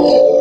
Oh.